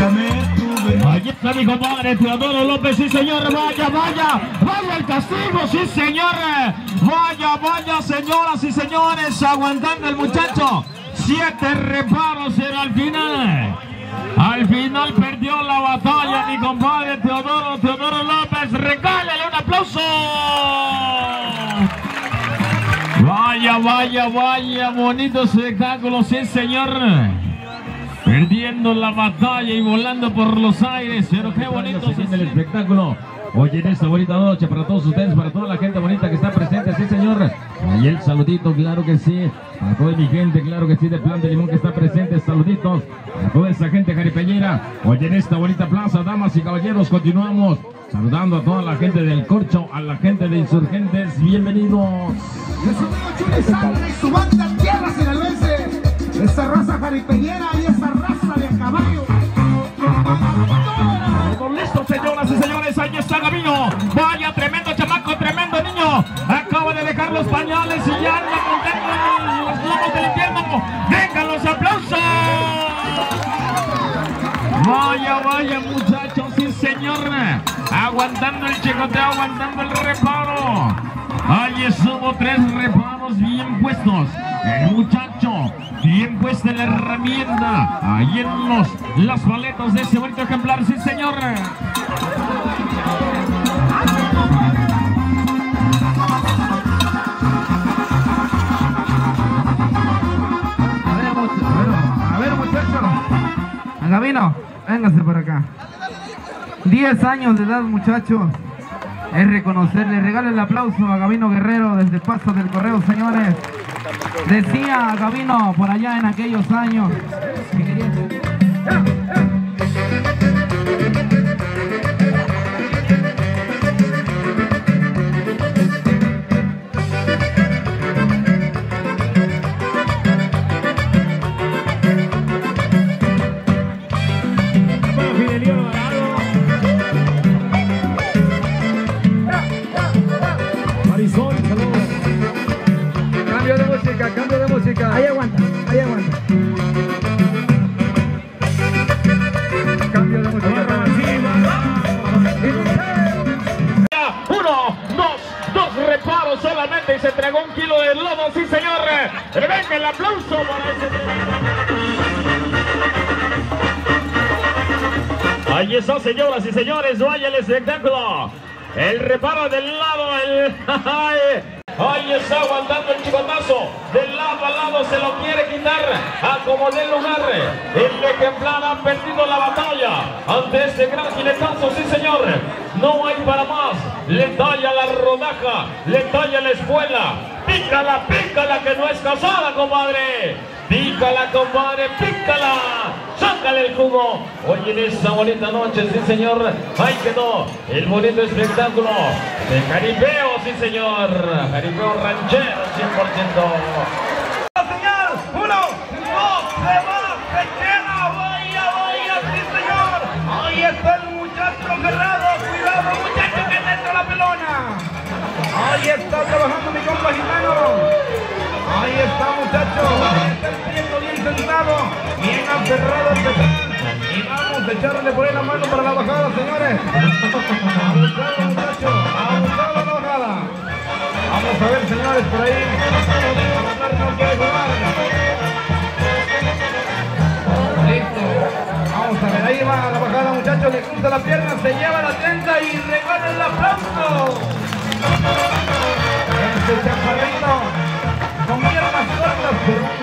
Allí está mi compadre Teodoro López, sí señor, vaya, vaya, vaya el castigo, sí señor, vaya, vaya señoras y señores, aguantando el muchacho, siete reparos era al final, al final perdió la batalla mi compadre Teodoro, Teodoro López, regálale un aplauso. Vaya, vaya, vaya, bonito espectáculo, sí señor. Perdiendo la batalla y volando por los aires, pero qué bonito se el espectáculo. Hoy en esta bonita noche para todos ustedes, para toda la gente bonita que está presente, sí señor. Y el saludito, claro que sí. Para toda mi gente, claro que sí, de Plan de Limón que está presente, saluditos. A toda esa gente jaripeñera. Hoy en esta bonita plaza, damas y caballeros, continuamos saludando a toda la gente del Corcho, a la gente de Insurgentes. Bienvenidos. Y su banda Tierra Sinaloense. Esa raza jaripeñera y esa Los pañales y ya anda contento los globos del infierno. ¡Vengan los aplausos! Vaya, vaya, muchachos, sí, señor. Aguantando el chicoteo, aguantando el reparo. Ahí estuvo tres reparos bien puestos. El muchacho, bien puesta la herramienta. Ahí en los, las paletas de ese bonito ejemplar, sí, señor. Gabino, véngase por acá. 10 años de edad, muchachos. Es reconocerle, regale el aplauso a Gabino Guerrero desde Paso del Correo, señores. Decía Gabino por allá en aquellos años de lodo, sí señor. Venga el aplauso para ese. Ahí está, señoras y señores, vaya el espectáculo. El reparo del lado, el... Ahí está aguantando el chicotazo. Del lado al lado se lo quiere quitar. A como del lugar. El ejemplar ha perdido la batalla ante este gran jinetazo, sí señor. No hay para más. Le talla la rodaja, le talla la espuela. Pícala, pícala que no es casada, compadre. Pícala, compadre, pícala. Sácale el jugo. Hoy en esta bonita noche, sí señor. Ahí quedó el bonito espectáculo de jaripeo, sí señor. Jaripeo ranchero, 100%. Señal, uno, dos, se va, se queda, vaya, vaya, sí señor. Ahí está el muchacho Guerrero, cuidado muchacho que entra la pelona. Ahí está trabajando muchachos. Bien sentado, bien aferrado el petal. Y vamos a echarle por ahí la mano para la bajada, señores. Abusado, muchachos. Abusado la bajada. Vamos a ver, señores, por ahí. Listo. Vamos a ver, ahí va la bajada, muchachos. Le cruza la pierna, se lleva la tienda y regala el aplauso. Este chaparrito. up.